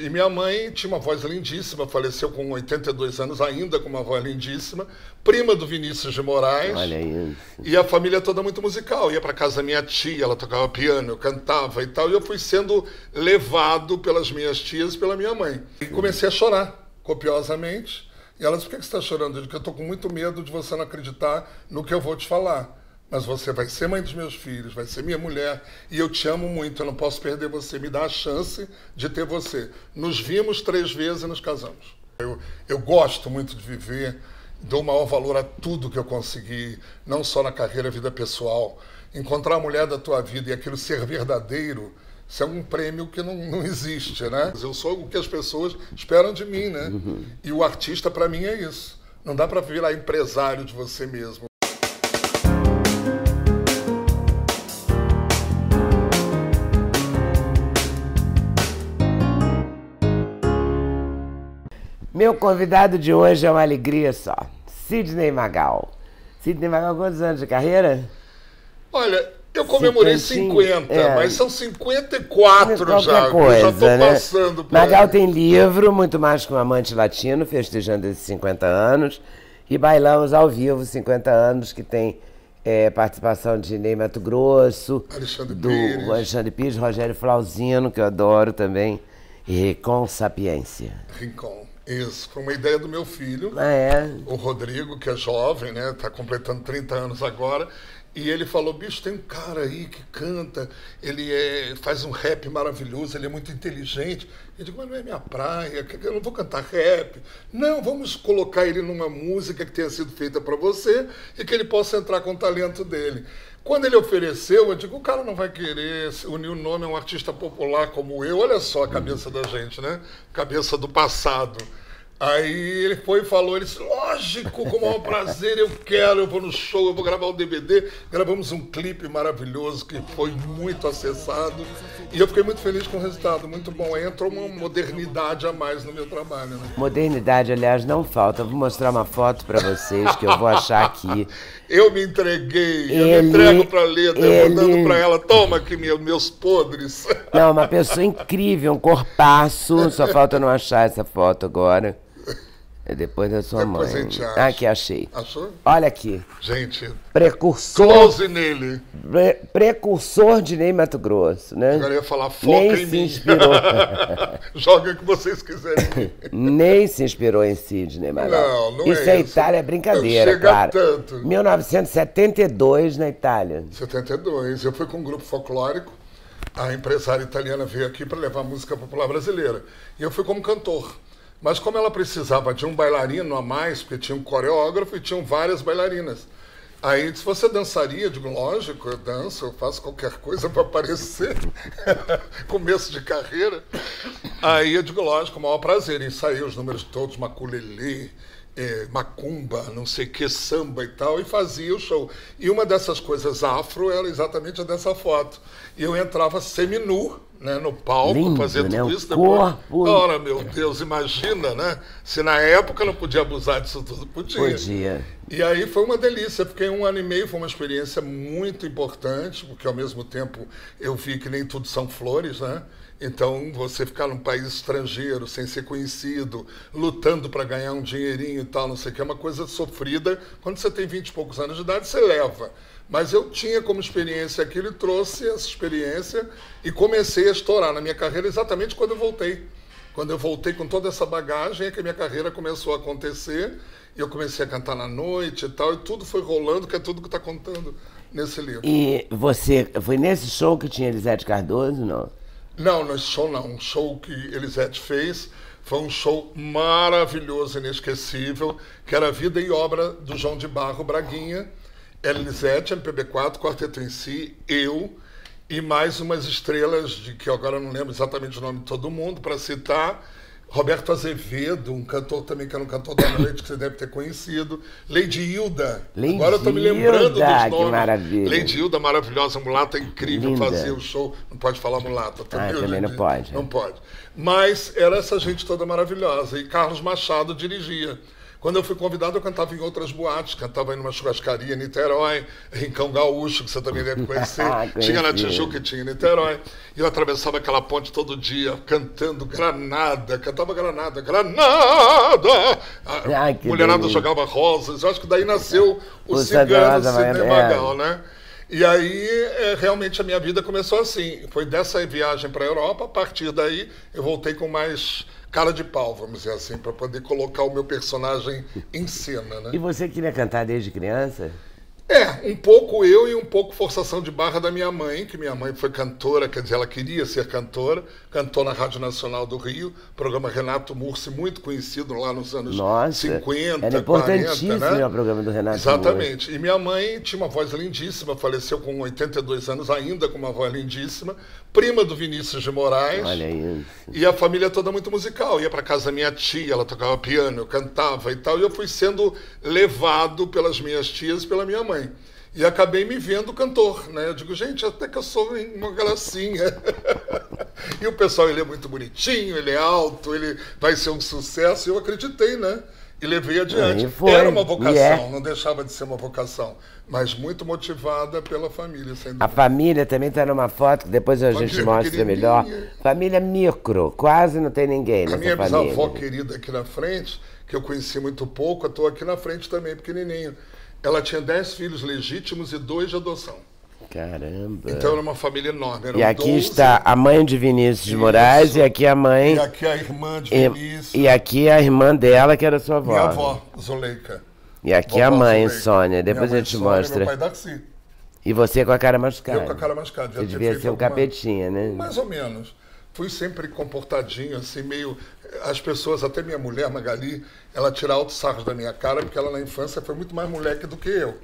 E minha mãe tinha uma voz lindíssima, faleceu com 82 anos ainda com uma voz lindíssima, prima do Vinícius de Moraes. Olha isso. E a família toda muito musical. Ia para casa da minha tia, ela tocava piano, eu cantava e tal. E eu fui sendo levado pelas minhas tias e pela minha mãe. E comecei a chorar copiosamente. E elas, por que você está chorando? Eu digo eu estou com muito medo de você não acreditar no que eu vou te falar. Mas você vai ser mãe dos meus filhos, vai ser minha mulher, e eu te amo muito, eu não posso perder você. Me dá a chance de ter você. Nos vimos três vezes e nos casamos. Eu, eu gosto muito de viver, dou maior valor a tudo que eu consegui, não só na carreira, vida pessoal. Encontrar a mulher da tua vida e aquilo ser verdadeiro, isso é um prêmio que não, não existe, né? Eu sou o que as pessoas esperam de mim, né? E o artista, para mim, é isso. Não dá para virar empresário de você mesmo. Meu convidado de hoje é uma alegria só. Sidney Magal. Sidney Magal, quantos anos de carreira? Olha, eu comemorei Cinquentinho, 50, é. mas são 54 Qualquer já. coisa, já tô né? passando por Magal aí. tem livro, muito mais que um amante latino, festejando esses 50 anos. E bailamos ao vivo 50 anos, que tem é, participação de Ney Mato Grosso, Alexandre do Pires. Alexandre Pires, Rogério Flauzino, que eu adoro também, e com Sapiência. Rincon. Isso, foi uma ideia do meu filho. Ah, é? o Rodrigo, que é jovem, né? Tá completando 30 anos agora. E ele falou, bicho, tem um cara aí que canta, ele é, faz um rap maravilhoso, ele é muito inteligente. Eu digo, mas não é minha praia, eu não vou cantar rap. Não, vamos colocar ele numa música que tenha sido feita para você e que ele possa entrar com o talento dele. Quando ele ofereceu, eu digo, o cara não vai querer unir o nome a um artista popular como eu. Olha só a cabeça da gente, né? Cabeça do passado. Aí ele foi e falou, ele disse, lógico, com o maior prazer, eu quero, eu vou no show, eu vou gravar um DVD. Gravamos um clipe maravilhoso que foi muito acessado. E eu fiquei muito feliz com o resultado, muito bom. Aí entrou uma modernidade a mais no meu trabalho, né? Modernidade, aliás, não falta. Vou mostrar uma foto para vocês que eu vou achar aqui. Eu me entreguei, eu Ele- me entrego letra, eu vou ele- dando pra ela, toma aqui meu- meus podres. Não, uma pessoa incrível, um corpaço. Só falta não achar essa foto agora. É depois da sua Depois a mãe. gente acha. Aqui, achei. Achou? Olha aqui. Gente, Precursor, close nele. pre- precursor de Ney Mato Grosso, né? Eu ia falar foca Nem em se mim. inspirou. Joga o que vocês quiserem. Nem se inspirou em Sidney Magal. Não, não isso é é isso. Itália, é brincadeira, Chega claro. tanto. 1972 na Itália. 72. Eu fui com um grupo folclórico. A empresária italiana veio aqui para levar música popular brasileira. E eu fui como cantor. Mas como ela precisava de um bailarino a mais, porque tinha um coreógrafo e tinham várias bailarinas. Aí disse, você dançaria? Eu digo, lógico, eu danço, eu faço qualquer coisa para aparecer. Começo de carreira. Aí eu digo, lógico, o maior prazer. Ensaiei os números todos, maculelê, eh, macumba, não sei o que, samba e tal, e fazia o show. E uma dessas coisas afro era exatamente a dessa foto. E eu entrava seminu, né, no palco, Lindo, fazia né? tudo isso. Depois, corpo. Ora, meu Deus, imagina, né? Se na época não podia abusar disso tudo, podia. Podia. E aí foi uma delícia, fiquei um ano e meio, foi uma experiência muito importante, porque ao mesmo tempo eu vi que nem tudo são flores, né? Então você ficar num país estrangeiro, sem ser conhecido, lutando para ganhar um dinheirinho e tal, não sei o que, é uma coisa sofrida. Quando você tem 20 e poucos anos de idade, você leva. Mas eu tinha como experiência aquilo e trouxe essa experiência e comecei a estourar na minha carreira exatamente quando eu voltei. Quando eu voltei com toda essa bagagem, é que a minha carreira começou a acontecer e eu comecei a cantar na noite e tal, e tudo foi rolando, que é tudo que está contando nesse livro. E você, foi nesse show que tinha Elisete Cardoso, não? Não, nesse show não. Um show que Elisete fez foi um show maravilhoso, inesquecível, que era a vida e obra do João de Barro Braguinha, Elisete, MPB4, Quarteto em Si, eu e mais umas estrelas de que agora não lembro exatamente o nome de todo mundo, para citar. Roberto Azevedo, um cantor também que era um cantor da noite que você deve ter conhecido. Lady Hilda. Lady agora eu estou me lembrando dos Hilda, que nomes. maravilha. Lady Hilda, maravilhosa, mulata incrível, Linda. fazia o show. Não pode falar mulata também. Ah, hoje também não pode, Não é. pode. Mas era essa gente toda maravilhosa. E Carlos Machado dirigia. Quando eu fui convidado, eu cantava em outras boates, cantava em uma churrascaria em Niterói, Rincão Gaúcho, que você também deve conhecer. Ah, tinha na. Tijuca e tinha em Niterói. E eu atravessava aquela ponte todo dia, cantando Granada, cantava Granada, Granada! A Ai, mulherada delícia. jogava rosas. Eu acho que daí nasceu o, O cigano Sagrada Sidney Maria- Magal, né? E aí, é, realmente, a minha vida começou assim. Foi dessa viagem para a Europa, a partir daí, eu voltei com mais cara de pau, vamos dizer assim, para poder colocar o meu personagem em cena, né? E você queria cantar desde criança? É, um pouco eu e um pouco forçação de barra da minha mãe, que minha mãe foi cantora, quer dizer, ela queria ser cantora, cantou na Rádio Nacional do Rio, programa Renato Mursi, muito conhecido lá nos anos Nossa, 50, era 40, importantíssimo né? o programa do Renato Exatamente. E minha mãe tinha uma voz lindíssima, faleceu com 82 anos ainda com uma voz lindíssima, prima do Vinícius de Moraes. Olha isso. E a família toda muito musical. Ia para casa da minha tia, ela tocava piano, eu cantava e tal. E eu fui sendo levado pelas minhas tias e pela minha mãe. E acabei me vendo cantor, né? Eu digo, gente, até que eu sou uma gracinha. e o pessoal, ele é muito bonitinho, ele é alto, ele vai ser um sucesso. E eu acreditei, né? E levei adiante. Era uma vocação, é. não deixava de ser uma vocação. Mas muito motivada pela família, sem A dúvida. família também está numa foto que depois a gente mostra melhor. Família micro, quase não tem ninguém A minha família. bisavó querida aqui na frente, que eu conheci muito pouco, eu estou aqui na frente também, pequenininho. Ela tinha dez filhos legítimos e dois de adoção. Caramba. Então era uma família enorme. Eram e aqui 12, está a mãe de Vinícius de. Moraes e aqui a mãe. E aqui a irmã de E, Vinícius. e aqui a irmã dela, que era sua avó. Minha avó, Zuleika. E aqui Vovó a mãe, Zuleika. Sônia. Depois Minha a gente Sônia, mostra. Meu pai Darcy. E você com a cara machucada. Eu com a cara machucada. já Você devia ser um alguma- capetinha, né? Mais ou menos. Fui sempre comportadinho, assim, meio. As pessoas, até minha mulher, Magali, ela tira altos sarros da minha cara, porque ela na infância foi muito mais moleque do que eu.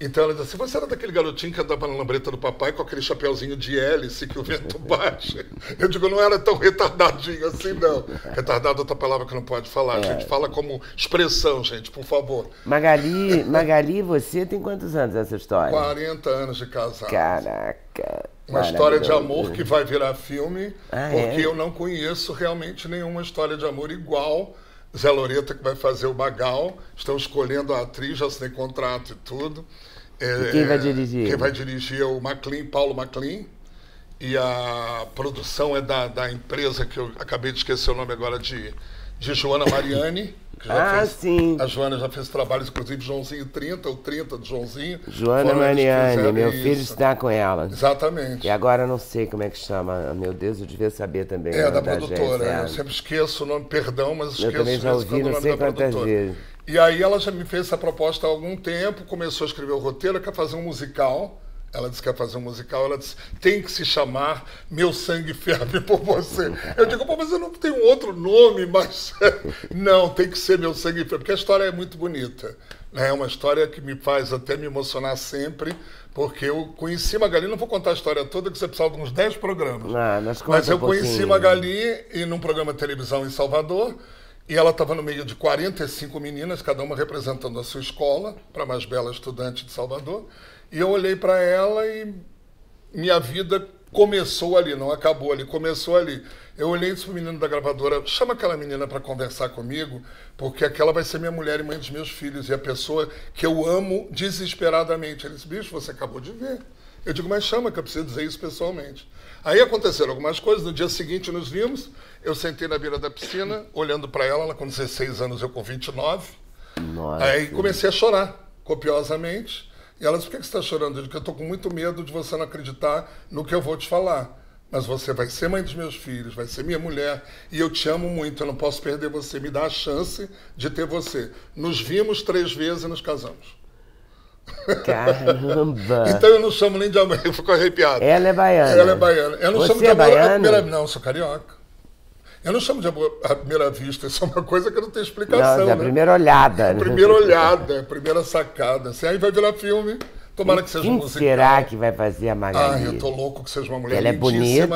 Então ela diz assim: você era daquele garotinho que andava na lambreta do papai com aquele chapeuzinho de hélice que o vento bate. Eu digo, não era tão retardadinho assim, não. Retardado é outra palavra que não pode falar. A gente fala como expressão, gente, por favor. Magali, Magali, você tem quantos anos essa história? 40 anos de casado. Caraca. Uma história de amor que vai virar filme, Ah, porque é? eu não conheço realmente nenhuma história de amor igual. Zé Loreta, que vai fazer o Magal, estão escolhendo a atriz, já assinei contrato e tudo. É, quem vai dirigir? Quem vai dirigir é o McLean, Paulo McLean. E a produção é da, da empresa que eu acabei de esquecer o nome agora, de, de Joana Mariani. Ah, fez, sim. A Joana já fez trabalhos, inclusive Joãozinho 30, o 30 do Joãozinho. Joana Mariani, meu isso. filho está com ela. Exatamente. E agora eu não sei como é que chama. Meu Deus, eu devia saber também. É, da produtora. agência. eu sempre esqueço o nome, perdão, mas Eu esqueço também de já ouvi não sei da quantas produtora. vezes. E aí ela já me fez essa proposta há algum tempo, começou a escrever o roteiro, quer fazer um musical. Ela disse que quer fazer um musical, ela disse, tem que se chamar Meu Sangue Ferve por Você. Eu digo, pô, mas eu não tenho outro nome, mas não, tem que ser Meu Sangue Ferve, porque a história é muito bonita. né? É uma história que me faz até me emocionar sempre, porque eu conheci Magali, não vou contar a história toda, que você precisava de uns 10 programas. Ah, mas eu um conheci. Magali e num programa de televisão em Salvador, e ela estava no meio de 45 meninas, cada uma representando a sua escola, para a mais bela estudante de Salvador. E eu olhei para ela e minha vida começou ali, não acabou ali, começou ali. Eu olhei disse pro menino da gravadora, chama aquela menina para conversar comigo, porque aquela vai ser minha mulher e mãe dos meus filhos, e a pessoa que eu amo desesperadamente. Ele disse, bicho, você acabou de ver. Eu digo, mas chama que eu preciso dizer isso pessoalmente. Aí aconteceram algumas coisas, no dia seguinte nos vimos, eu sentei na beira da piscina, olhando para ela, ela com 16 anos, eu com 29, Nossa. Aí comecei a chorar copiosamente. E ela disse: Por que você está chorando? Eu disse: Eu estou com muito medo de você não acreditar no que eu vou te falar. Mas você vai ser mãe dos meus filhos, vai ser minha mulher, e eu te amo muito, eu não posso perder você. Me dá a chance de ter você. Nos vimos três vezes e nos casamos. Caramba. Então eu não chamo nem de amor, eu fico arrepiado. Ela é baiana. Ela é baiana. Eu não Você chamo de é amor baiano? primeira Não, eu sou carioca. Eu não chamo de amor à primeira vista, isso é uma coisa que não tem explicação. Nossa, a né? primeira olhada. né? Primeira olhada, primeira sacada. Assim, aí vai virar filme. Tomara que seja Quem musical. será que vai fazer a Ah, Magali? eu tô louco que seja uma mulher Ela é bonita.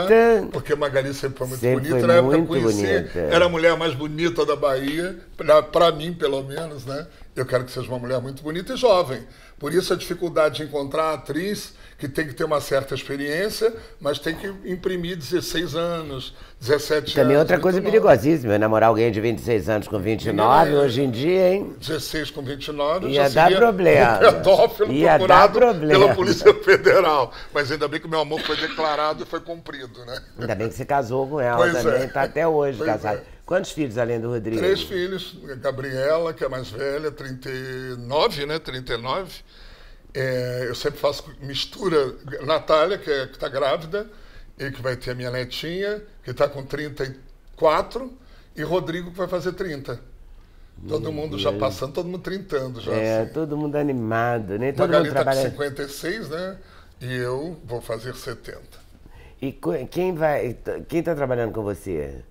Porque Magali sempre foi muito Sempre bonita. foi Na época eu muito conheci, bonita. era a mulher mais bonita da Bahia, pra, pra mim, pelo menos, né? Eu quero que seja uma mulher muito bonita e jovem. Por isso a dificuldade de encontrar a atriz que tem que ter uma certa experiência, mas tem que imprimir 16 anos, 17 Também anos. outra coisa 29. perigosíssima, namorar alguém de 26 anos com 29, Menina, hoje em dia, hein? 16 com 29 Ia já dar problema. um pedófilo Ia dar procurado problema. pela Polícia Federal. Mas ainda bem que o meu amor foi declarado e foi cumprido, né? Ainda bem que você casou com ela Pois também, é. tá até hoje Pois casado. é. Quantos filhos além do Rodrigo? Três filhos, Gabriela, que é a mais velha, 39, né? 39. É, eu sempre faço mistura. Natália, que é, está grávida, e que vai ter a minha netinha, que está com 34, e Rodrigo, que vai fazer 30. Todo mundo já passando, todo mundo trintando já. É, assim. todo mundo animado, nem todo Magali mundo está com trabalha. 56, né? E eu vou fazer 70. E quem vai. Quem tá trabalhando com você?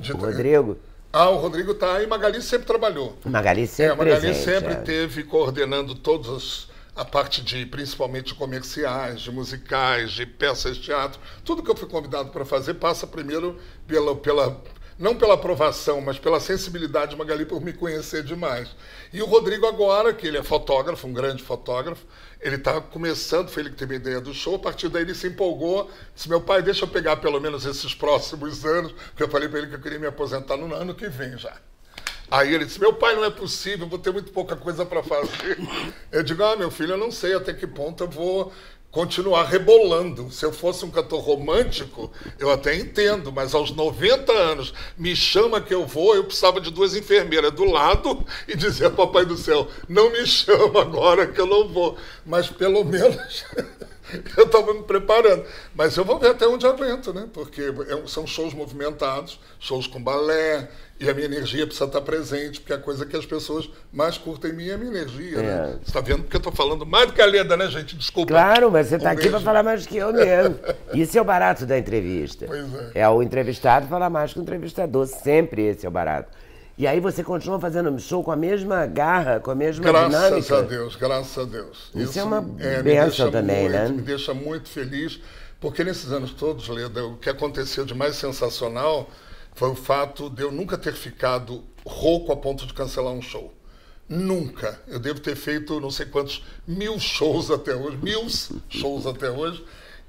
De- O Rodrigo? Ah, o Rodrigo tá e Magali sempre trabalhou. Magali É, sempre a Magali presente. sempre é. teve coordenando todos a parte de, principalmente comerciais, de musicais, de peças de teatro. Tudo que eu fui convidado para fazer passa primeiro pela, pela, não pela aprovação, mas pela sensibilidade de Magali por me conhecer demais. E o Rodrigo agora, que ele é fotógrafo, um grande fotógrafo, ele está começando, foi ele que teve a ideia do show, a partir daí ele se empolgou, disse, meu pai, deixa eu pegar pelo menos esses próximos anos, porque eu falei para ele que eu queria me aposentar no ano que vem já. Aí ele disse: Meu pai, não é possível, vou ter muito pouca coisa para fazer. Eu digo: Ah, meu filho, eu não sei até que ponto eu vou continuar rebolando. Se eu fosse um cantor romântico, eu até entendo, mas aos 90 anos, me chama que eu vou, eu precisava de duas enfermeiras do lado e dizer: Papai do céu, não me chama agora que eu não vou. Mas pelo menos. Eu estava me preparando. Mas eu vou ver até onde aguento, né? Porque é- são shows movimentados, shows com balé, e a minha energia precisa estar presente, porque a coisa que as pessoas mais curtem em mim é a minha energia, É. né? Você está vendo porque eu estou falando mais do que a Leda, né, gente? Desculpa. Claro, mas você está Um aqui para falar mais que eu mesmo. Isso é o barato da entrevista. Pois é. o entrevistado falar mais que o entrevistador. Sempre esse é o barato. E aí você continua fazendo show com a mesma garra, com a mesma Graças dinâmica. a Deus, graças a Deus. Isso é uma deixa também, muito, né? Me deixa muito feliz, porque nesses anos todos, Leda, o que aconteceu de mais sensacional foi o fato de eu nunca ter ficado rouco a ponto de cancelar um show. Nunca. Eu devo ter feito não sei quantos mil shows até hoje, mil shows até hoje,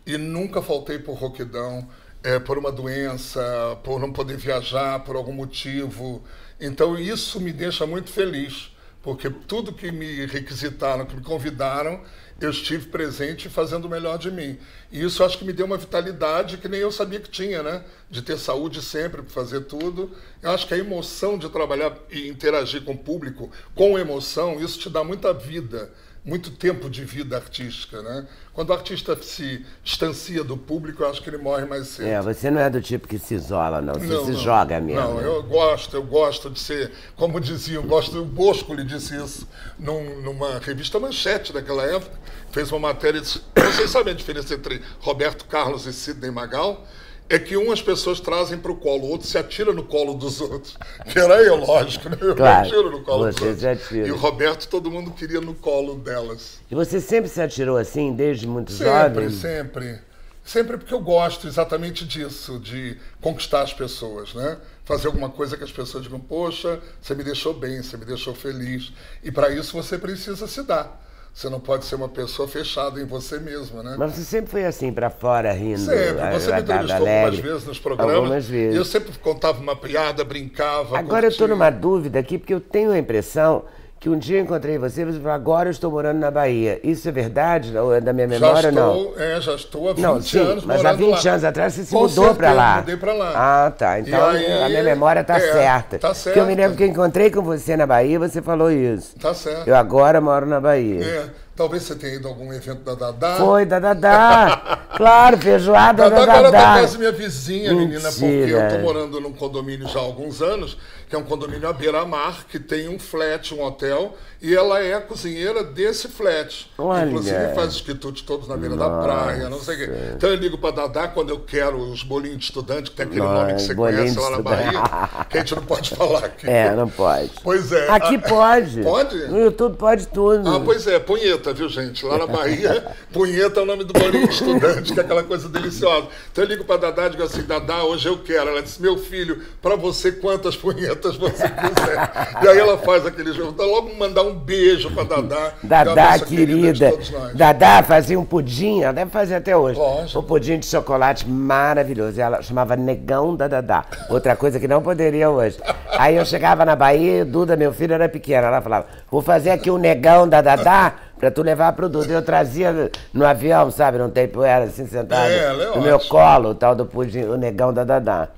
e nunca faltei por rouquidão, é, por uma doença, por não poder viajar, por algum motivo. Então isso me deixa muito feliz, porque tudo que me requisitaram, que me convidaram, eu estive presente fazendo o melhor de mim. E isso acho que me deu uma vitalidade que nem eu sabia que tinha, né? De ter saúde sempre para fazer tudo. Eu acho que a emoção de trabalhar e interagir com o público com emoção, isso te dá muita vida, muito tempo de vida artística, né? Quando o artista se distancia do público, eu acho que ele morre mais cedo. É, você não é do tipo que se isola, não. Você Não, se não. joga mesmo. Não, eu gosto, eu gosto de ser, como diziam, gosto, o Bosco lhe disse isso num- numa revista Manchete daquela época, fez uma matéria vocês sabem a diferença entre Roberto Carlos e Sidney Magal? É que um as pessoas trazem para o colo, o outro se atira no colo dos outros. Que era eu, lógico, né? Eu Claro, atiro no colo dos outros. atira. E o Roberto, todo mundo queria no colo delas. E você sempre se atirou assim, desde muito Sempre, jovem? sempre. Sempre porque eu gosto exatamente disso, de conquistar as pessoas, né? Fazer alguma coisa que as pessoas digam, poxa, você me deixou bem, você me deixou feliz. E para isso você precisa se dar. Você não pode ser uma pessoa fechada em você mesma, né? Mas você sempre foi assim, pra fora, rindo. Sempre. Você me entrevistou algumas vezes nos programas. Algumas E vezes. eu sempre contava uma piada, brincava. Agora eu estou curtia. numa dúvida aqui, porque eu tenho a impressão que um dia eu encontrei você e você falou, agora eu estou morando na Bahia. Isso é verdade? Ou é da minha memória já ou não? estou, É, já estou há 20 Não, sim, anos mas há morando 20 lá. anos atrás você se Com mudou para lá. mudei para lá. Ah, tá. Então aí, a minha memória tá é, certa. tá Porque eu me lembro que eu encontrei com você na Bahia você falou isso. Tá certo. Eu agora moro na Bahia. É, talvez você tenha ido a algum evento da Dadá. Foi, da Dadá. claro, feijoada Dadá da agora tá Dadá. quase minha vizinha, menina, porque eu Mentira. tô morando num condomínio já há alguns anos, que é um condomínio à beira-mar, que tem um flat, um hotel, e ela é a cozinheira desse flat. Olha. Inclusive faz os quitutes todos na beira da praia, não sei o quê. Então eu ligo pra Dadá quando eu quero os bolinhos de estudante, que tem aquele Nossa, nome que você conhece de lá na. Bahia, que a gente não pode falar aqui. É, não pode. Pois é. Aqui Ah, pode. Pode? No YouTube pode tudo. Ah, pois é, punheta, viu, gente? Lá na Bahia, punheta é o nome do bolinho estudante, que é aquela coisa deliciosa. Então eu ligo pra Dadá e digo assim, Dadá, hoje eu quero. Ela disse, meu filho, para você quantas punhetas você quiser. e aí ela faz aquele jogo. Então logo mandar um beijo pra Dadá. Dadá, querida. querida Dadá fazia um pudim, ela deve fazer até hoje. Lógico. Um pudim de chocolate maravilhoso. E ela chamava Negão da Dadá. Outra coisa que não poderia hoje. Aí eu chegava na Bahia, Duda, meu filho, era pequeno. Ela falava, vou fazer aqui um negão da Dadá pra tu levar pro Duda. Eu trazia no avião, sabe, no tempo era assim, sentado é, no é meu colo, o tal do pudim, o negão da Dadá.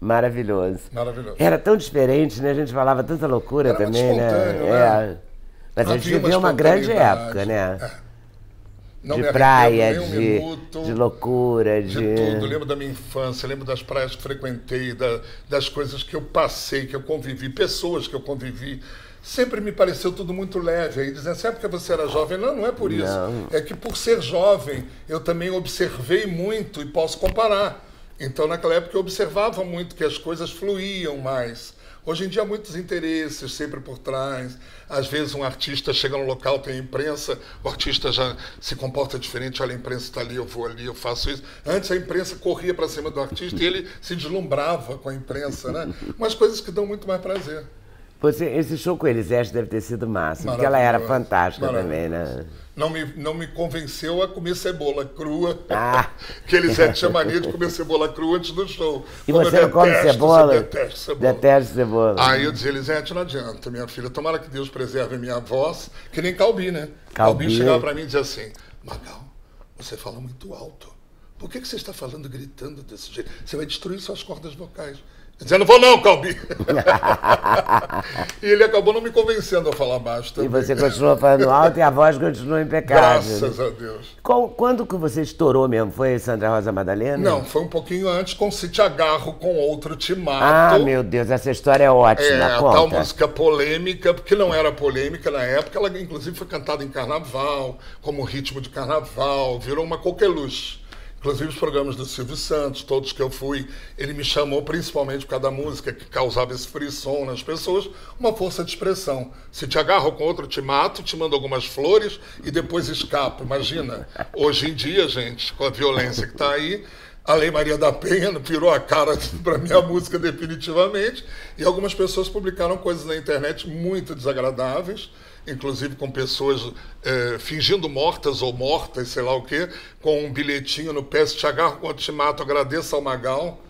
Maravilhoso. Maravilhoso. Era tão diferente, né? A gente falava tanta loucura era também, né? né? É. Mas a gente viveu uma grande época, né? É. Não de praia, de, minuto, de loucura, de... de tudo. Lembro da minha infância, lembro das praias que frequentei, da, das coisas que eu passei, que eu convivi, pessoas que eu convivi. Sempre me pareceu tudo muito leve. Aí dizendo, sempre que você era jovem. Não, não é por isso. Não. É que por ser jovem, eu também observei muito e posso comparar. Então, naquela época, eu observava muito que as coisas fluíam mais. Hoje em dia, muitos interesses sempre por trás. Às vezes, um artista chega no local, tem imprensa, o artista já se comporta diferente. Olha, a imprensa está ali, eu vou ali, eu faço isso. Antes, a imprensa corria para cima do artista e ele se deslumbrava com a imprensa, né? Umas coisas que dão muito mais prazer. Você, esse show com Elisete deve ter sido massa, porque ela era fantástica também, né? Não me, não me convenceu a comer cebola crua. Ah. que Elisete tinha mania de comer cebola crua antes do show. E Como você não come cebola? Detesto cebola. Detesto cebola. Aí eu dizia, Elisete, não adianta, minha filha. Tomara que Deus preserve a minha voz, que nem Calbi, né? Calbi, Calbi chegava para mim e dizia assim, Magal, você fala muito alto. Por que, que você está falando, gritando desse jeito? Você vai destruir suas cordas vocais. Dizendo, vou não, Calbi. e ele acabou não me convencendo a falar baixo também. E você continuou falando alto e a voz continuou impecável. Graças a Deus. Quando que você estourou mesmo? Foi Sandra Rosa Madalena? Não, foi um pouquinho antes com Se Te Agarro com Outro Te Mato. Ah, meu Deus, essa história é ótima. É, a tal música polêmica, porque não era polêmica na época, ela inclusive foi cantada em carnaval, como ritmo de carnaval, virou uma coqueluche. Inclusive os programas do Silvio Santos, todos que eu fui, ele me chamou principalmente por causa da música que causava esse frisson nas pessoas, uma força de expressão. Se te agarro com outro, te mato, te mando algumas flores e depois escapo. Imagina, hoje em dia, gente, com a violência que está aí, a Lei Maria da Penha virou a cara para minha música definitivamente, e algumas pessoas publicaram coisas na internet muito desagradáveis, inclusive com pessoas é, fingindo mortas ou mortas, sei lá o quê, com um bilhetinho no pé, se te agarro quando te mato, agradeça ao Magal.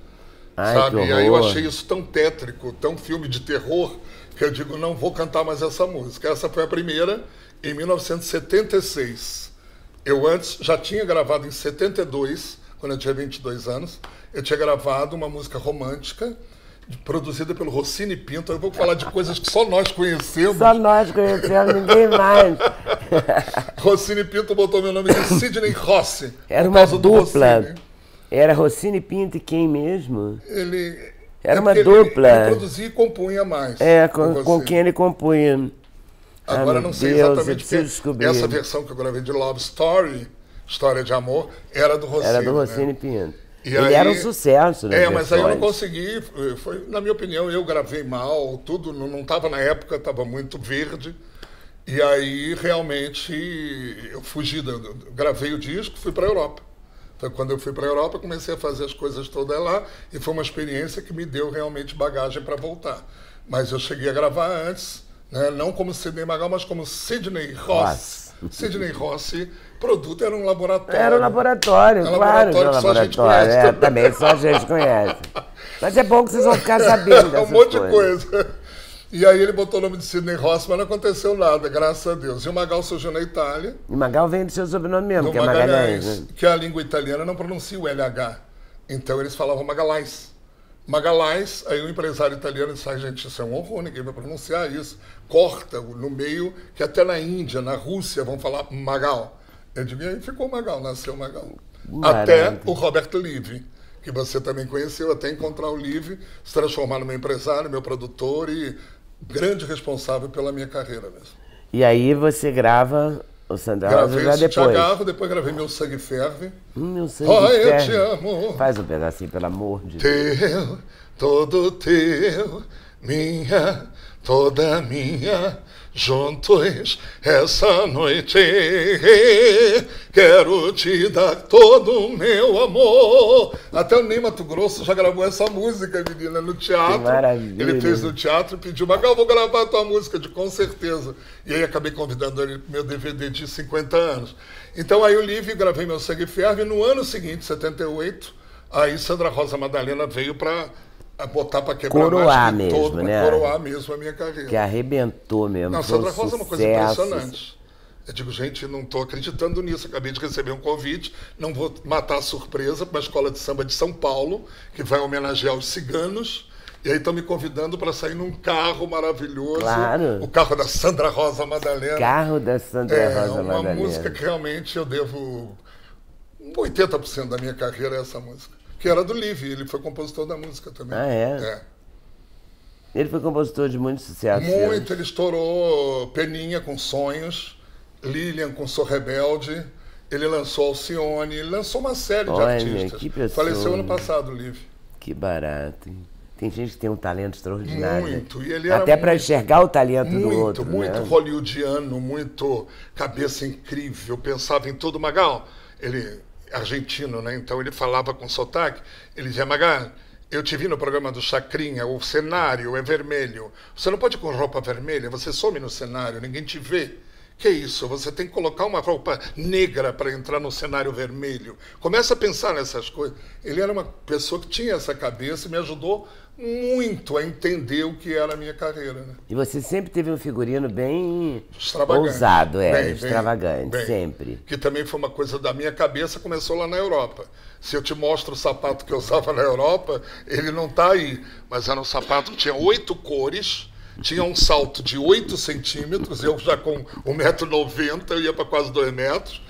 Ai, sabe? E aí eu achei isso tão tétrico, tão filme de terror, que eu digo, não vou cantar mais essa música. Essa foi a primeira, em 1976. Eu antes já tinha gravado em 72, quando eu tinha 22 anos, eu tinha gravado uma música romântica, produzida pelo Rossini Pinto. Eu vou falar de coisas que só nós conhecemos. Só nós conhecemos, ninguém mais. Rossini Pinto botou meu nome de Sidney Rossi. Era uma dupla. Era Rossini Pinto e quem mesmo? Ele. Era é uma dupla. Ele, ele, produzia e compunha mais. É, com, com quem ele compunha. Agora ah, não sei Deus, exatamente porque essa versão que eu gravei de Love Story, História de Amor, era do Rossini. Era do Rossini né? Pinto. E ele aí, era um sucesso, né? É, mas aí eu não consegui. Foi, na minha opinião, eu gravei mal, tudo não estava na época, estava muito verde. E aí realmente eu fugi, gravei o disco, fui para a Europa. Então, quando eu fui para a Europa, comecei a fazer as coisas todas lá e foi uma experiência que me deu realmente bagagem para voltar. Mas eu cheguei a gravar antes, né? não como Sidney Magal, mas como Sidney Ross. Sidney Rossi produto era um laboratório. Era um laboratório, é um claro. Laboratório que só a gente conhece. É, também só a gente conhece. Mas é bom que vocês vão ficar sabendo. É um monte coisas. de coisa. E aí ele botou o nome de Sidney Ross, mas não aconteceu nada, graças a Deus. E o Magal surgiu na Itália. E Magal vem do seu sobrenome mesmo, que é Magalhães. Né? Que a língua italiana não pronuncia o LH. Então eles falavam Magalhães. Magalhães, aí o empresário italiano disse, ah, gente, isso é um horror, ninguém vai pronunciar isso. Corta no meio, que até na Índia, na Rússia, vão falar Magal. E aí ficou Magal, nasceu Magal. Maravilha. Até o Roberto Live, que você também conheceu, até encontrar o Live, se transformar no meu empresário, meu produtor e grande responsável pela minha carreira mesmo. E aí você grava o Sandra Rosa já depois. Depois gravei Meu Sangue Ferve. Meu Sangue oh, Ferve. eu te amo. Faz um pedacinho, pelo amor de teu, Deus. todo teu, minha, toda minha, juntos essa noite. Quero te dar todo o meu amor. Até o Ney Mato Grosso já gravou essa música, menina, no teatro. Que maravilha. Ele fez no teatro e pediu, Magal, vou gravar a tua música, de com certeza. E aí acabei convidando ele pro meu DVD de 50 anos. Então aí eu livre, gravei meu Sangue Ferve. E no ano seguinte, 78, aí Sandra Rosa Madalena veio para botar para quebrar coroar mesmo, todo, né? coroar mesmo a minha carreira. Que arrebentou mesmo. Não, Sandra Rosa é uma coisa impressionante. Eu digo, gente, não estou acreditando nisso. Acabei de receber um convite, não vou matar a surpresa para uma escola de samba de São Paulo, que vai homenagear os ciganos. E aí estão me convidando para sair num carro maravilhoso. Claro. O carro da Sandra Rosa Madalena. Carro da Sandra é, Rosa Madalena. É uma música que realmente eu devo 80% da minha carreira a essa música. Que era do Live, ele foi compositor da música também. Ah, é? É. Ele foi compositor de muito sucesso. Muito, ele estourou Peninha com Sonhos, Lilian com Sou Rebelde, ele lançou Alcione, ele lançou uma série Olha, de artistas. Que pessoa. Faleceu ano passado, Live. Que barato. Tem gente que tem um talento extraordinário. Muito. E ele Até para enxergar o talento muito, do outro. Muito, né? hollywoodiano, muito cabeça incrível, pensava em tudo. Magal, ele argentino, né? Então ele falava com sotaque. Ele dizia, Magal, eu te vi no programa do Chacrinha, o cenário é vermelho. Você não pode ir com roupa vermelha, você some no cenário, ninguém te vê. Que isso? Você tem que colocar uma roupa negra para entrar no cenário vermelho. Começa a pensar nessas coisas. Ele era uma pessoa que tinha essa cabeça e me ajudou muito a entender o que era a minha carreira. Né? E você sempre teve um figurino bem ousado, é, bem, extravagante, bem, sempre. Que também foi uma coisa da minha cabeça, começou lá na Europa. Se eu te mostro o sapato que eu usava na Europa, ele não está aí. Mas era um sapato que tinha oito cores, tinha um salto de 8 centímetros, eu já com 1,90m, eu ia para quase 2 metros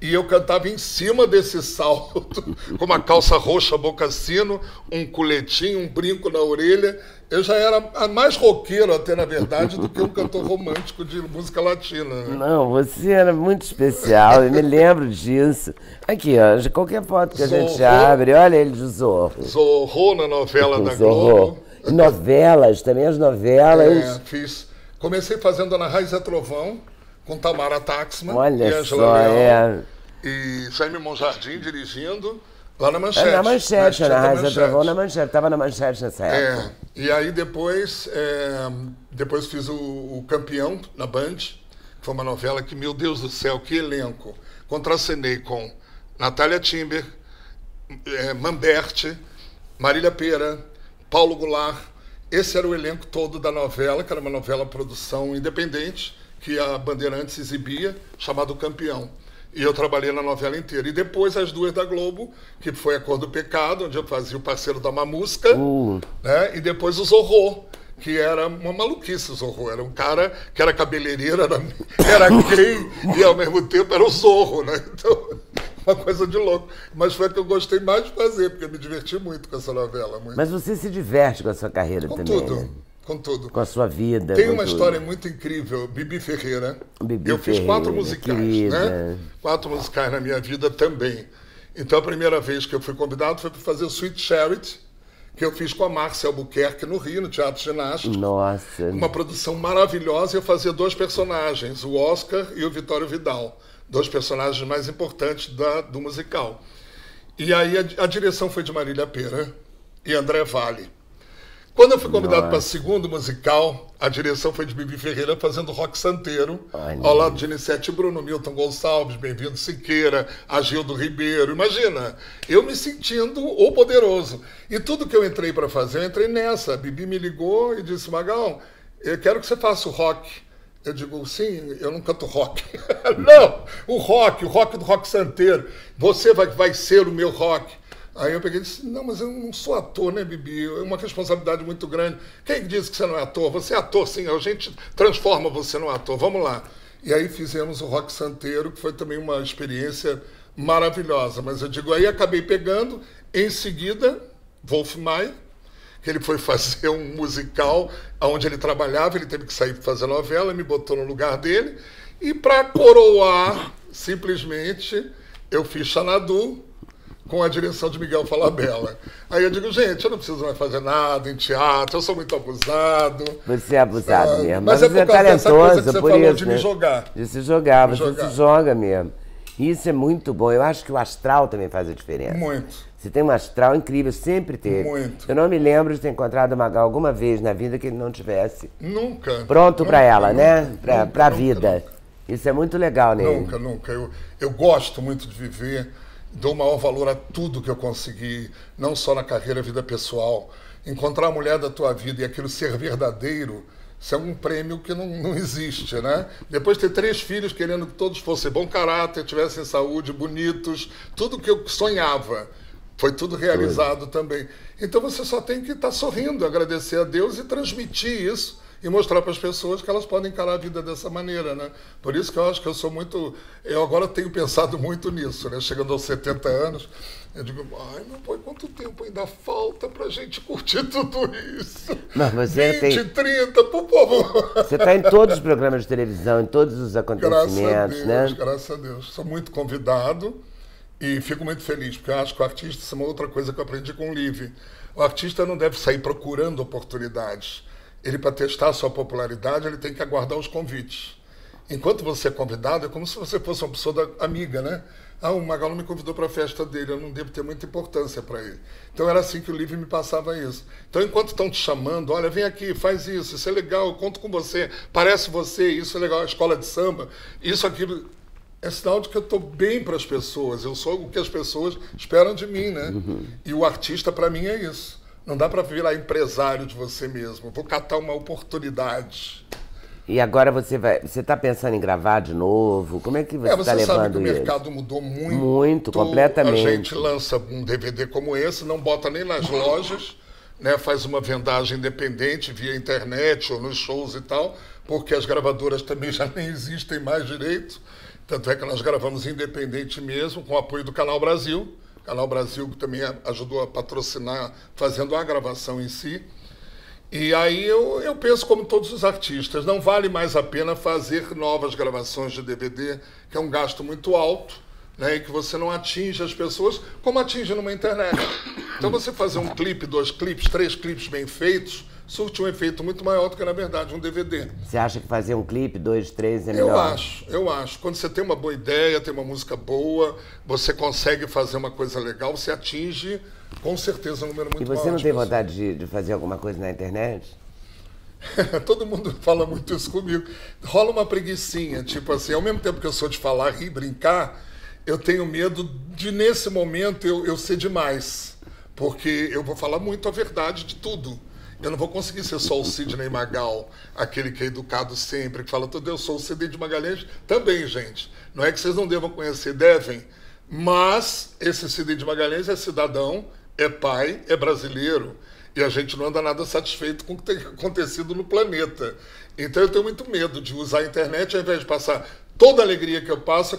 e eu cantava em cima desse salto, com uma calça roxa, boca sino, um coletinho, um brinco na orelha. Eu já era mais roqueiro, até na verdade, do que um cantor romântico de música latina. Né? Não, você era muito especial, eu me lembro disso. Aqui, ó, qualquer foto que a Zorro, gente abre, olha ele de Zorro. Zorro na novela da Zorro. Globo. Novelas, também as novelas. É, fiz. Comecei fazendo na Raiz é Trovão com Tamara Taxman Olha e Angela só, Leal. É... E Jaime Monjardim dirigindo lá na Manchete. É, na Manchete, na, na Rádio Trovão na Manchete. Estava na Manchete nessa é, época. É, e aí depois, é, depois fiz o, o, Campeão na Band, que foi uma novela que, meu Deus do céu, que elenco. Contracenei com Natália Timber, é, Mamberti, Marília Pera, Paulo Goulart. Esse era o elenco todo da novela, que era uma novela produção independente que a Bandeirantes exibia, chamado Campeão. E eu trabalhei na novela inteira. E depois as duas da Globo, que foi A Cor do Pecado, onde eu fazia o parceiro da Mamusca, uh. né? e depois o Zorro, que era uma maluquice o Zorro. Era um cara que era cabeleireiro, era, era gay e ao mesmo tempo era o Zorro, né? Então, uma coisa de louco. Mas foi a que eu gostei mais de fazer, porque eu me diverti muito com essa novela. Muito. Mas você se diverte com a sua carreira com também. Tudo. Né? com tudo. Com a sua vida. Tem uma tudo. história muito incrível, Bibi Ferreira. Bibi eu fiz quatro Ferreira, musicais, querida. né? Quatro musicais na minha vida também. Então a primeira vez que eu fui convidado foi para fazer o Sweet Charity, que eu fiz com a Márcia Albuquerque no Rio, no Teatro Ginástico. Nossa. Uma produção maravilhosa e eu fazia dois personagens, o Oscar e o Vitório Vidal. Dois personagens mais importantes da, do musical. E aí a, a direção foi de Marília Pera e André Vale. Quando eu fui convidado para o segundo musical, a direção foi de Bibi Ferreira fazendo rock santeiro, Olha. ao lado de Nissete Bruno, Milton Gonçalves, Bem-vindo Siqueira, Agildo Ribeiro. Imagina, eu me sentindo o poderoso. E tudo que eu entrei para fazer, eu entrei nessa. A Bibi me ligou e disse, Magal, eu quero que você faça o rock. Eu digo, sim, eu não canto rock. não, o rock, o rock do rock santeiro. Você vai, vai ser o meu rock. Aí eu peguei e disse, não, mas eu não sou ator, né, Bibi? É uma responsabilidade muito grande. Quem disse que você não é ator? Você é ator, sim, a gente transforma você num ator. Vamos lá. E aí fizemos o Rock Santeiro, que foi também uma experiência maravilhosa. Mas eu digo, aí acabei pegando, em seguida, Wolf Maia, que ele foi fazer um musical onde ele trabalhava, ele teve que sair para fazer novela, me botou no lugar dele. E para coroar, simplesmente, eu fiz Xanadu, com a direção de Miguel Falabella. Aí eu digo, gente, eu não preciso mais fazer nada em teatro, eu sou muito abusado. Você é abusado ah, mesmo. Mas, mas é você é talentoso, que você por isso. De me né? jogar. De se jogar, você jogar. se joga mesmo. Isso é muito bom. Eu acho que o astral também faz a diferença. Muito. Você tem um astral incrível, sempre teve. Muito. Eu não me lembro de ter encontrado o Magal alguma vez na vida que ele não tivesse. Nunca. Pronto para ela, nunca, né? Pra, nunca, pra vida. Nunca. Isso é muito legal nele. Nunca, nunca. Eu, eu gosto muito de viver dou maior valor a tudo que eu consegui, não só na carreira, vida pessoal. Encontrar a mulher da tua vida e aquilo ser verdadeiro, isso é um prêmio que não, não existe, né? Depois ter três filhos querendo que todos fossem bom caráter, tivessem saúde, bonitos, tudo que eu sonhava. Foi tudo realizado também. Então você só tem que estar sorrindo, agradecer a Deus e transmitir isso e mostrar para as pessoas que elas podem encarar a vida dessa maneira, né? Por isso que eu acho que eu sou muito, eu agora tenho pensado muito nisso, né? Chegando aos 70 anos, eu digo, ai, meu pai, quanto tempo ainda falta para a gente curtir tudo isso? Mas você 20, tem... 30, por favor. Você está em todos os programas de televisão, em todos os acontecimentos, graças Deus, né? Graças a Deus, sou muito convidado e fico muito feliz, porque eu acho que o artista, isso é uma outra coisa que eu aprendi com o Live. O artista não deve sair procurando oportunidades ele para testar a sua popularidade, ele tem que aguardar os convites. Enquanto você é convidado, é como se você fosse uma pessoa da, amiga, né? Ah, o Magal me convidou para a festa dele, eu não devo ter muita importância para ele. Então era assim que o livro me passava isso. Então, enquanto estão te chamando, olha, vem aqui, faz isso, isso é legal, eu conto com você, parece você, isso é legal, a escola de samba, isso, aquilo. É sinal de que eu estou bem para as pessoas, eu sou o que as pessoas esperam de mim, né? Uhum. E o artista, para mim, é isso. Não dá para virar empresário de você mesmo. Vou catar uma oportunidade. E agora você vai, você está pensando em gravar de novo? Como é que você está é, levando sabe que isso? o mercado mudou muito. Muito, completamente. A gente lança um DVD como esse, não bota nem nas lojas, né? Faz uma vendagem independente via internet ou nos shows e tal, porque as gravadoras também já nem existem mais direito. Tanto é que nós gravamos independente mesmo, com o apoio do Canal Brasil. Canal Brasil também ajudou a patrocinar, fazendo a gravação em si. E aí eu, eu penso como todos os artistas, não vale mais a pena fazer novas gravações de DVD, que é um gasto muito alto, né, e que você não atinge as pessoas como atinge numa internet. Então você fazer um clipe, dois clipes, três clipes bem feitos, surte um efeito muito maior do que, na verdade, um DVD. Você acha que fazer um clipe, dois, três, é melhor? Eu acho, eu acho. Quando você tem uma boa ideia, tem uma música boa, você consegue fazer uma coisa legal, você atinge, com certeza, um número muito maior. E você não tem vontade de, de fazer alguma coisa na internet? Todo mundo fala muito isso comigo. Rola uma preguiçinha, tipo assim, ao mesmo tempo que eu sou de falar, rir, brincar, eu tenho medo de, nesse momento, eu, eu ser demais. Porque eu vou falar muito a verdade de tudo. Eu não vou conseguir ser só o Sidney Magal, aquele que é educado sempre, que fala tudo. Eu sou o Sidney de Magalhães também, gente. Não é que vocês não devam conhecer, devem. Mas esse Sidney de Magalhães é cidadão, é pai, é brasileiro. E a gente não anda nada satisfeito com o que tem acontecido no planeta. Então eu tenho muito medo de usar a internet, ao invés de passar toda a alegria que eu passo,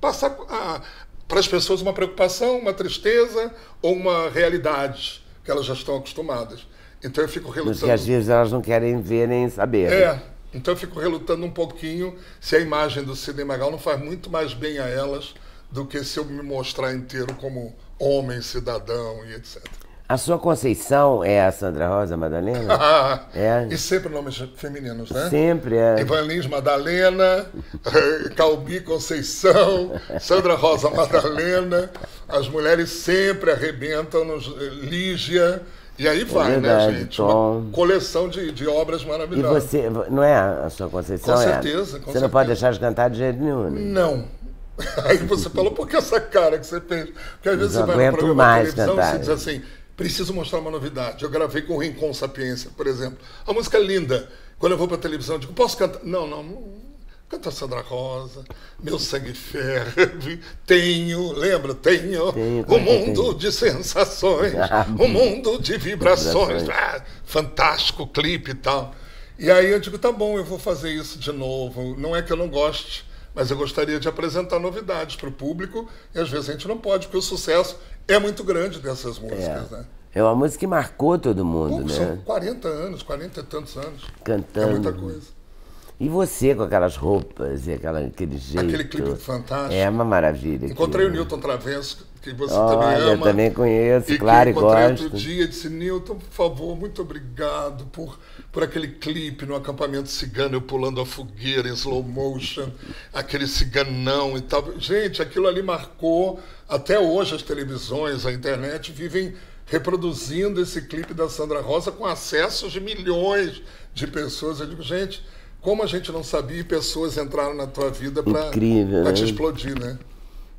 passar para as pessoas uma preocupação, uma tristeza ou uma realidade que elas já estão acostumadas. Então eu fico relutando. Porque às vezes elas não querem ver nem saber. É. Então eu fico relutando um pouquinho se a imagem do Sidney Magal não faz muito mais bem a elas do que se eu me mostrar inteiro como homem, cidadão e etc. A sua Conceição é a Sandra Rosa Madalena? é. E sempre nomes femininos, né? Sempre, é. Ivan Madalena, Calbi Conceição, Sandra Rosa Madalena. As mulheres sempre arrebentam nos Lígia. E aí vai, é verdade, né, gente? Tom. Uma coleção de, de obras maravilhosas. E você, não é a sua Conceição? Com é? certeza, com Você certeza. não pode deixar de cantar de jeito nenhum, né? Não. Aí você falou, por que essa cara que você fez? Porque às vezes você vai no programa de televisão cantar, e você diz assim, preciso mostrar uma novidade. Eu gravei com o Rincon Sapiência, por exemplo. A música é linda. Quando eu vou para a televisão, eu digo, posso cantar? Não, não, não Canta Sandra Rosa, Meu Sangue Ferve, Tenho, lembra? Tenho, tenho um mundo tenho. de sensações, ah, um mundo de vibrações. Ah, fantástico clipe e tal. E aí eu digo, tá bom, eu vou fazer isso de novo. Não é que eu não goste, mas eu gostaria de apresentar novidades para o público e às vezes a gente não pode, porque o sucesso é muito grande dessas músicas, é. né? É uma música que marcou todo mundo, né? São 40 anos, 40 e tantos anos. Cantando. É muita coisa. E você com aquelas roupas e aquela, aquele jeito. Aquele clipe fantástico. É uma maravilha. Encontrei aquilo. o Newton Travenso, que você Olha, também ama. Eu também conheço, e claro, e gosto. encontrei outro dia e disse, Newton, por favor, muito obrigado por, por aquele clipe no acampamento cigano, eu pulando a fogueira em slow motion, aquele ciganão e tal. Gente, aquilo ali marcou, até hoje as televisões, a internet vivem reproduzindo esse clipe da Sandra Rosa com acessos de milhões de pessoas. Eu digo, gente como a gente não sabia, pessoas entraram na tua vida para né? te explodir, né?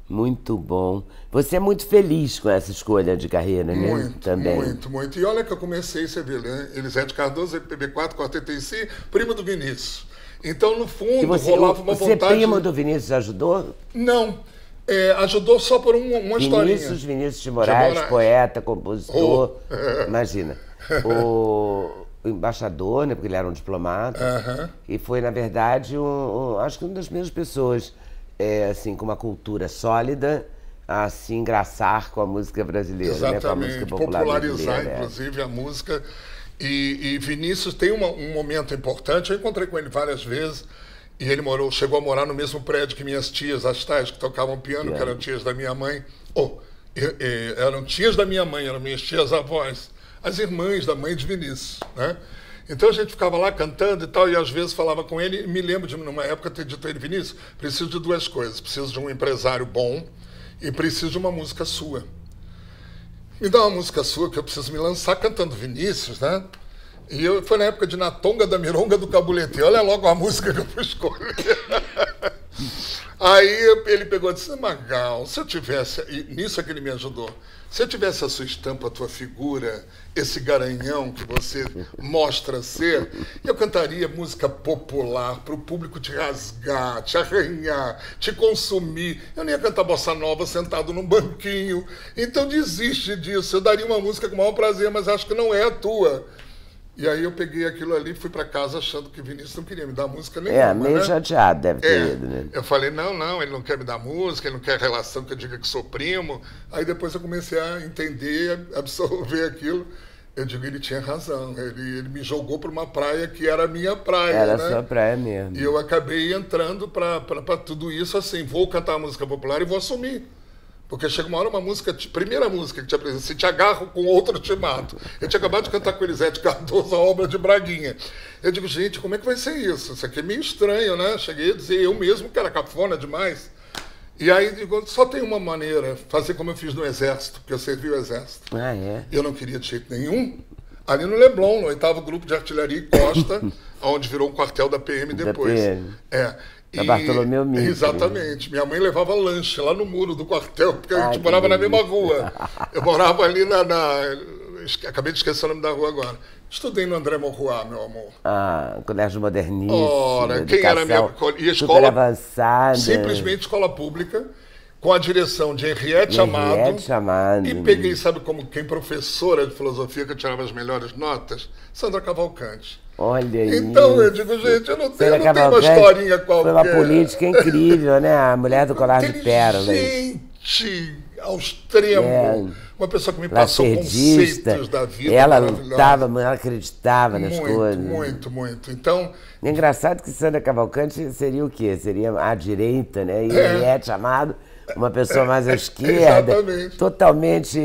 Muito bom. Você é muito feliz com essa escolha de carreira, né? Muito, Também. muito, muito. E olha que eu comecei, você viu, né? Elisete Cardoso, MPB4, Quarteto em si, primo do Vinícius. Então, no fundo, você, rolava uma você vontade... Você primo do Vinícius ajudou? Não. É, ajudou só por um, uma historinha. Vinícius, Vinícius de Moraes, de Moraes. poeta, compositor. Oh. Imagina. O embaixador, né, porque ele era um diplomata, uhum. e foi, na verdade, um, um, acho que uma das primeiras pessoas é, assim, com uma cultura sólida a se engraçar com a música brasileira. Exatamente, né, com a música popularizar, é. inclusive, é. a música. E, e Vinícius tem uma, um momento importante, eu encontrei com ele várias vezes, e ele morou, chegou a morar no mesmo prédio que minhas tias, as tais, que tocavam piano, que eram tias da minha mãe. Oh, e, e, eram tias da minha mãe, eram minhas tias avós as irmãs da mãe de Vinícius, né? Então a gente ficava lá cantando e tal, e às vezes falava com ele. Me lembro de, numa época, ter dito a ele: Vinícius, preciso de duas coisas. Preciso de um empresário bom e preciso de uma música sua. Me dá uma música sua que eu preciso me lançar cantando Vinícius, né? E eu, foi na época de Natonga da Mironga do Cabulete. Olha logo a música que eu fui escolher. Aí ele pegou e disse: Magal, se eu tivesse. E nisso é que ele me ajudou. Se eu tivesse a sua estampa, a tua figura, esse garanhão que você mostra ser, eu cantaria música popular para o público te rasgar, te arranhar, te consumir. Eu nem ia cantar bossa nova sentado num banquinho. Então desiste disso. Eu daria uma música com o maior prazer, mas acho que não é a tua. E aí eu peguei aquilo ali e fui para casa achando que Vinícius não queria me dar música nenhuma. É, meio né? chateado deve ter é. ido, né? Eu falei, não, não, ele não quer me dar música, ele não quer relação que eu diga que sou primo. Aí depois eu comecei a entender, absorver aquilo. Eu digo, ele tinha razão. Ele, ele me jogou para uma praia que era a minha praia. Era né? a sua praia mesmo. E eu acabei entrando para tudo isso assim, vou cantar música popular e vou assumir. Porque chega uma hora uma música, primeira música que te apresenta, se te agarro com outro te mato. Eu tinha acabado de cantar com Elisete Cardoso a obra de Braguinha. Eu digo, gente, como é que vai ser isso? Isso aqui é meio estranho, né? Cheguei a dizer eu mesmo que era cafona demais. E aí digo, só tem uma maneira, fazer como eu fiz no Exército, porque eu servi o Exército. Ah, é? Eu não queria de jeito nenhum. Ali no Leblon, no oitavo grupo de artilharia Costa, onde virou um quartel da PM depois. Da PM. É. Da Bartolomeu Mitre. Exatamente. Minha mãe levava lanche lá no muro do quartel, porque a gente morava na mesma rua. Eu morava ali na, na, Acabei de esquecer o nome da rua agora. Estudei no André Morroá, meu amor. Ah, colégio modernista. Ora, quem era minha. E escola. avançada. Simplesmente escola pública com a direção de Henriette, Henriette Amado. E peguei, sabe como quem professora de filosofia que eu tirava as melhores notas? Sandra Cavalcante. Olha aí. Então, isso. eu digo, gente, eu não tenho, eu não tenho uma historinha qualquer. Foi uma política incrível, né? A mulher do colar de pérolas. Gente, ao extremo. É. Uma pessoa que me passou conceitos da vida. Ela lutava, ela acreditava nas muito, coisas. Muito, muito. Então. É engraçado que Sandra Cavalcante seria o quê? Seria a direita, né? E é, é chamado uma pessoa mais à esquerda. Exatamente. Totalmente.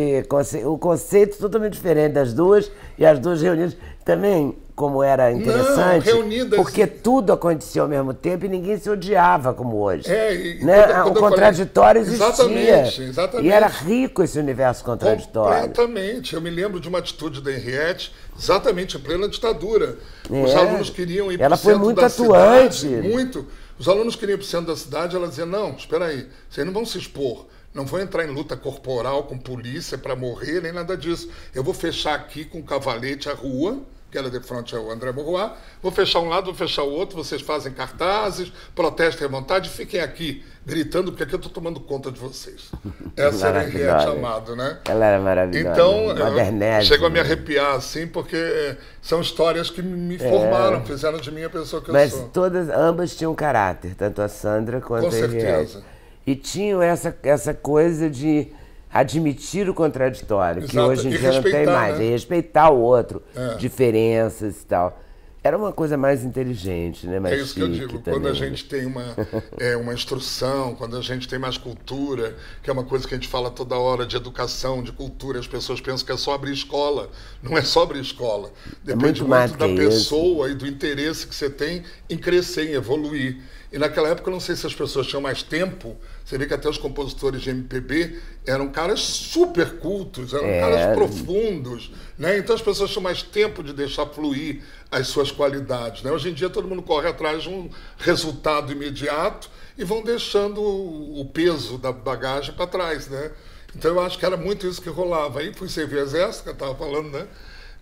O conceito totalmente diferente das duas, e as duas reunidas. Também, como era interessante, Não, reunidas... porque tudo acontecia ao mesmo tempo e ninguém se odiava como hoje. É, e, né? Quando, quando o contraditório falei... existia. Exatamente, exatamente. E era rico esse universo contraditório. Completamente. Eu me lembro de uma atitude da Henriette, exatamente em plena ditadura. É. Os alunos queriam ir para o centro muito da atuante. cidade. Muito. Os alunos queriam ir para o centro da cidade, ela dizia, não, espera aí, vocês não vão se expor. Não vou entrar em luta corporal com polícia para morrer, nem nada disso. Eu vou fechar aqui com o cavalete a rua, que era de frente ao André Morroá. Vou fechar um lado, vou fechar o outro. Vocês fazem cartazes, protestem à vontade, fiquem aqui gritando, porque aqui eu estou tomando conta de vocês. Essa era a Henriette Amado, né? Ela era maravilhosa. Então, chego a me arrepiar assim, porque eh, são histórias que me é. formaram, fizeram de mim a pessoa que Mas eu sou. Mas todas, ambas tinham caráter, tanto a Sandra quanto Com a Henriette. certeza. E tinham essa, essa coisa de admitir o contraditório, Exato. que hoje em dia não tem mais, né? e respeitar o outro, é. diferenças e tal. era uma coisa mais inteligente, né? Mais é isso que eu digo. Também. Quando a gente tem uma, é, uma instrução, quando a gente tem mais cultura, que é uma coisa que a gente fala toda hora de educação, de cultura, as pessoas pensam que é só abrir escola. Não é só abrir escola. É Depende muito, muito da isso. pessoa e do interesse que você tem em crescer, em evoluir. E naquela época, eu não sei se as pessoas tinham mais tempo. Você vê que até os compositores de MPB eram caras super cultos, eram É. caras profundos. Né? Então as pessoas tinham mais tempo de deixar fluir as suas qualidades. Né? Hoje em dia todo mundo corre atrás de um resultado imediato e vão deixando o peso da bagagem para trás. Né? Então eu acho que era muito isso que rolava. Aí fui servir o exército, que eu estava falando, né?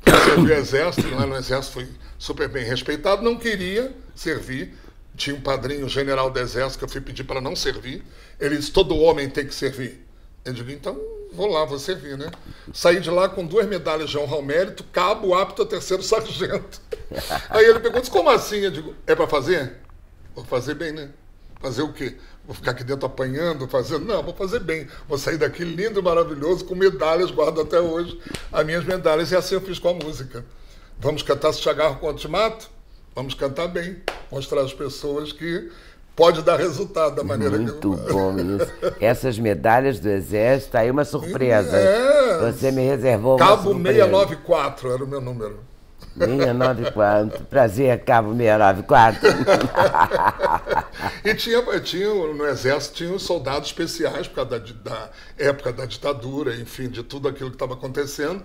Fui servir o exército, lá no exército fui super bem respeitado, não queria servir. Tinha um padrinho general do exército que eu fui pedir para não servir. Ele disse, todo homem tem que servir. Eu digo, então vou lá, vou servir, né? Saí de lá com duas medalhas de honra ao mérito, cabo apto a terceiro sargento. Aí ele perguntou, como assim? Eu digo, é para fazer? Vou fazer bem, né? Fazer o quê? Vou ficar aqui dentro apanhando, fazendo? Não, vou fazer bem. Vou sair daqui lindo maravilhoso, com medalhas, guardo até hoje as minhas medalhas. E assim eu fiz com a música. Vamos cantar Se Te Agarro Quando Te Mato? Vamos cantar bem. Mostrar às pessoas que pode dar resultado da maneira Muito que bom isso. Essas medalhas do Exército, aí uma surpresa. É. Você me reservou uma Cabo surpresa. 694 era o meu número. 694. Prazer, Cabo 694. E tinha, tinha, no exército tinha os soldados especiais por causa da, da época da ditadura, enfim, de tudo aquilo que estava acontecendo.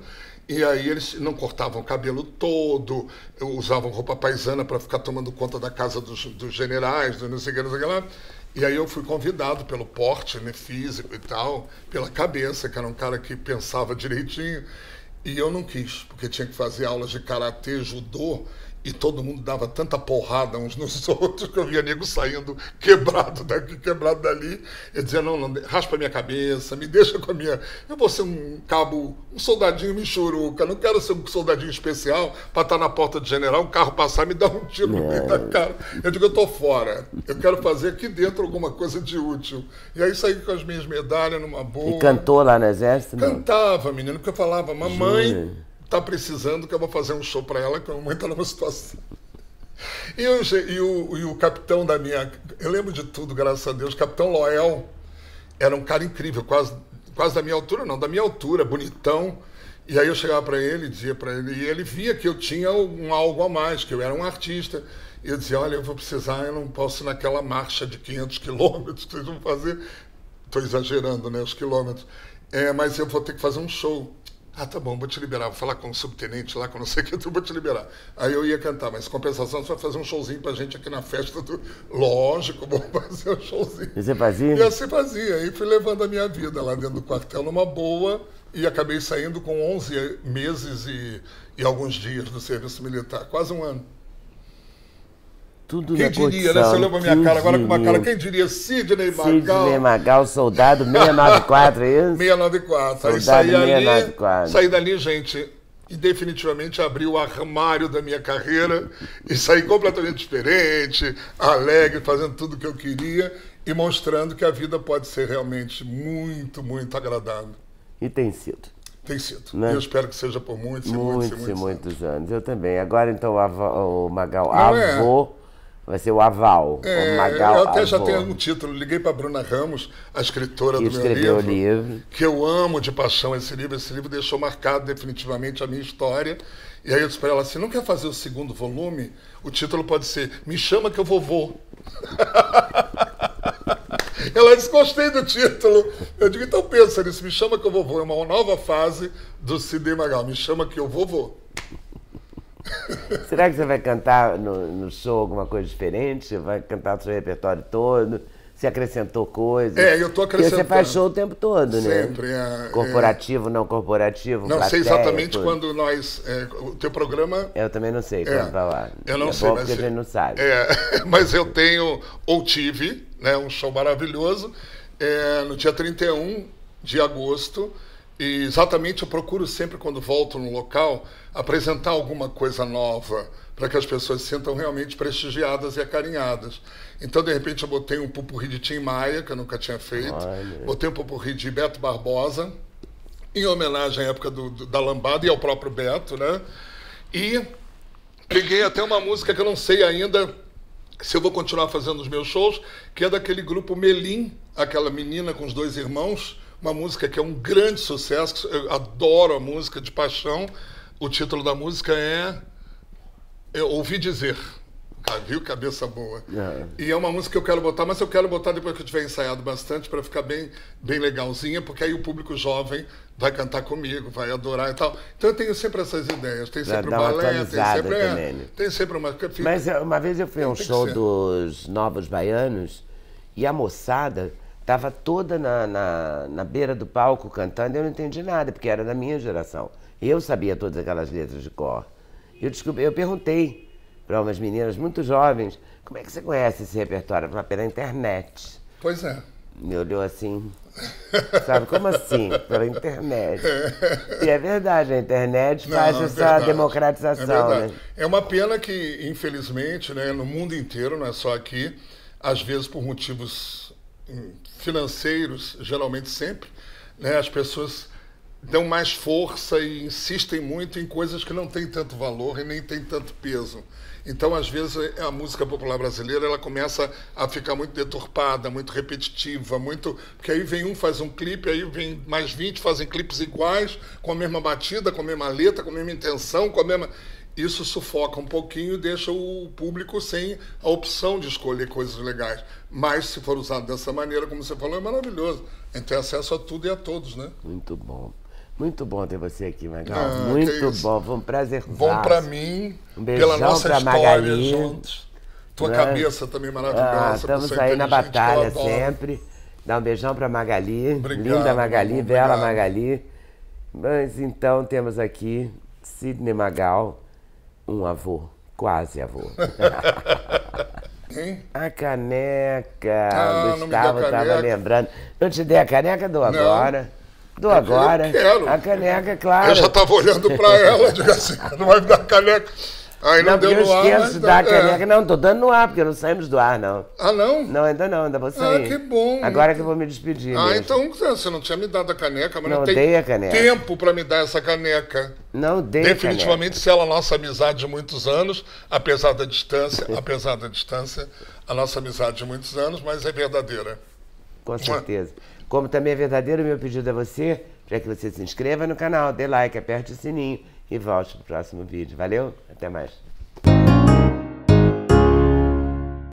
E aí eles não cortavam o cabelo todo, usavam roupa paisana para ficar tomando conta da casa dos, dos generais, do não sei o que, não sei o que lá. E aí eu fui convidado pelo porte né, físico e tal, pela cabeça, que era um cara que pensava direitinho. E eu não quis, porque tinha que fazer aulas de karatê, judô, e todo mundo dava tanta porrada uns nos outros que eu via nego saindo quebrado daqui, quebrado dali. Eu dizia, não, não, raspa minha cabeça, me deixa com a minha. Eu vou ser um cabo, um soldadinho michuruca, não quero ser um soldadinho especial para estar na porta de general, um carro passar e me dar um tiro no meio da cara. Eu digo, eu tô fora. Eu quero fazer aqui dentro alguma coisa de útil. E aí saí com as minhas medalhas numa boa. E cantou lá no Exército? Não. Cantava, menino, porque eu falava, mamãe Jura? Tá precisando que eu vou fazer um show para ela, que a mamãe tá numa situação. E, ge- e, o, e o capitão da minha. Eu lembro de tudo, graças a Deus. O capitão Loel era um cara incrível, quase, quase da minha altura, não, da minha altura, bonitão. E aí eu chegava para ele, dizia para ele, e ele via que eu tinha um algo a mais, que eu era um artista. E eu dizia: Olha, eu vou precisar, eu não posso ir naquela marcha de 500 quilômetros vocês vão fazer. Estou exagerando, né, os quilômetros. É, mas eu vou ter que fazer um show. Ah, tá bom, vou te liberar. Vou falar com o subtenente lá, com não sei o que, eu vou te liberar. Aí eu ia cantar, mas compensação, você vai fazer um showzinho pra gente aqui na festa do. Lógico, vou fazer um showzinho. E você fazia? E assim fazia. Aí fui levando a minha vida lá dentro do quartel numa boa e acabei saindo com 11 meses e, e alguns dias do serviço militar, quase um ano. Tudo Quem diria, né? Você olhou pra minha cara agora com uma cara, quem diria? Sidney Magal. Sidney Magal, soldado 694, é isso? 694. Aí Soldado saí ali, 694. saí dali, gente, e definitivamente abri o armário da minha carreira e saí completamente diferente, alegre, fazendo tudo o que eu queria e mostrando que a vida pode ser realmente muito, muito agradável. E tem sido. Tem sido. Né? Eu espero que seja por muitos e muitos, Muitos e muitos, muitos anos. Eu também. Agora, então, o, o Magal Não é? Vai ser o aval. É, o Magal eu até já avô. tenho um título. Liguei para Bruna Ramos, a escritora Que do meu escreveu livro, o livro. que eu amo de paixão esse livro. Esse livro deixou marcado definitivamente a minha história. E aí eu disse para ela assim: não quer fazer o segundo volume? O título pode ser Me Chama Que Eu Vou. Ela disse: gostei do título. Eu digo: então pensa nisso, Me Chama Que Eu Vou. É uma nova fase do Sidney Magal. Me Chama Que Eu Vou. Será que você vai cantar no, no show alguma coisa diferente? Você vai cantar o seu repertório todo? Você acrescentou coisas? É, eu tô Porque você acrescentando. faz show o tempo todo, né? Sempre, é, Corporativo, não corporativo, Não sei plateia, exatamente tudo. quando nós. é, o teu programa Eu também não sei É, quando vai lá. Eu não é sei, bom mas porque a gente não sabe. É, mas eu tenho, ou tive, né, um show maravilhoso é, no dia 31 de agosto. E exatamente eu procuro sempre, quando volto no local, apresentar alguma coisa nova para que as pessoas se sintam realmente prestigiadas e acarinhadas. Então, de repente, eu botei um pupurri de Tim Maia, que eu nunca tinha feito. Olha. Botei um pupurri de Beto Barbosa, em homenagem à época do- do- da lambada e ao próprio Beto, né? E Peguei até uma música que eu não sei ainda se eu vou continuar fazendo os meus shows, que é daquele grupo Melim, aquela menina com os dois irmãos, uma música que é um grande sucesso, eu adoro a música de paixão. O título da música é Eu Ouvi Dizer. Ah, viu? Cabeça boa. É. E é uma música que eu quero botar, mas eu quero botar depois que eu tiver ensaiado bastante para ficar bem, bem legalzinha, porque aí o público jovem vai cantar comigo, vai adorar e tal. Então eu tenho sempre essas ideias. Tem sempre o balé, tem sempre, é, né? tem sempre uma. Mas uma vez eu fui a um show dos Novos Baianos e a moçada estava toda na, na, na beira do palco cantando e eu não entendi nada, porque era da minha geração. Eu sabia todas aquelas letras de cor. Eu, descobri, eu perguntei para umas meninas muito jovens, como é que você conhece esse repertório? Falei, pela internet. Pois é. Me olhou assim, sabe, como assim? Pela internet. E é verdade, a internet Não, faz é essa verdade. democratização. É, né? é uma pena que, infelizmente, né, no mundo inteiro, não é só aqui, às vezes por motivos hum, financeiros, geralmente sempre, né, as pessoas dão mais força e insistem muito em coisas que não têm tanto valor e nem têm tanto peso. Então, às vezes, a música popular brasileira ela começa a ficar muito deturpada, muito repetitiva, muito. Porque aí vem um, faz um clipe, aí vem mais 20, fazem clipes iguais, com a mesma batida, com a mesma letra, com a mesma intenção, com a mesma. Isso sufoca um pouquinho e deixa o público sem a opção de escolher coisas legais. Mas, se for usado dessa maneira, como você falou, é maravilhoso. A gente tem acesso a tudo e a todos, né? Muito bom. Muito bom ter você aqui, Magal. Ah, Muito bom, foi um prazer. Bom para mim, um pela nossa história Magali, juntos. Tua né? cabeça também maravilhosa. Ah, estamos aí na batalha sempre. Dá um beijão para Magali. Obrigado, linda Magali, bela Magali. Mas então temos aqui Sidney Magal, um avô, quase avô. Hein? A caneca. Ah, Gustavo estava lembrando. Não te dei a caneca do agora. Do agora. Eu quero. A caneca, claro. Eu já estava olhando para ela, digo assim, não vai me dar caneca. Aí não, não deu no ar. Eu esqueço de dar a é. caneca. Não, estou dando no ar, porque não saímos do ar, não. Ah, não? Não, ainda não, ainda vou ah, sair. Ah, que bom. Agora que eu vou me despedir. Ah, mesmo. então você não tinha me dado a caneca, mas não, não tem caneca. tempo para me dar essa caneca. Não dei Definitivamente, se ela é a nossa amizade de muitos anos, apesar da distância, apesar da distância, a nossa amizade de muitos anos, mas é verdadeira. Com certeza. Como também é verdadeiro, meu pedido a você para que você se inscreva no canal, dê like, aperte o sininho e volte para o próximo vídeo. Valeu? Até mais.